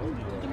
Oh, yeah.